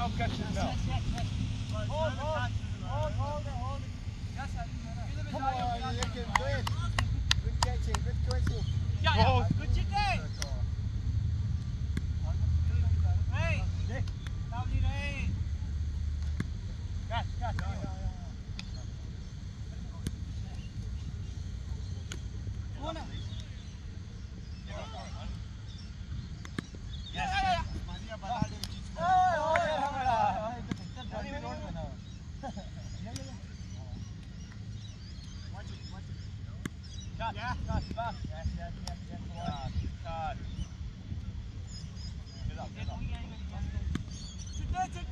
help catch it now. Catch, catch, catch. Yes, yes, yes, yes. Catch, catch. Get up, get up. Chicken, chicken.